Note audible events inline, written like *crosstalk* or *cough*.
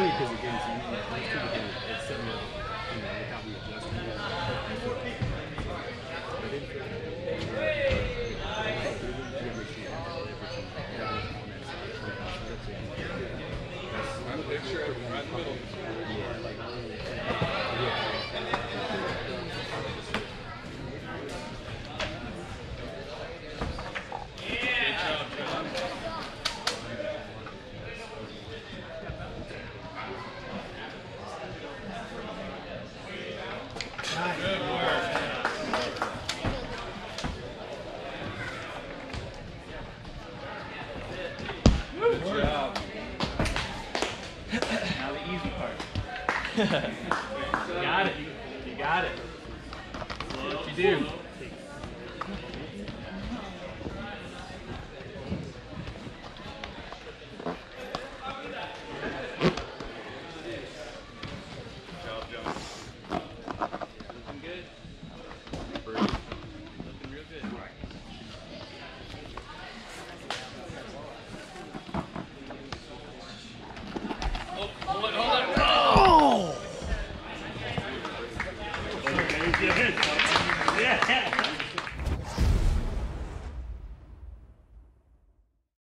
silly because again, you it's something that you know the. Picture at the middle. *laughs* *laughs* you got it. You got it. That's you do. Yeah.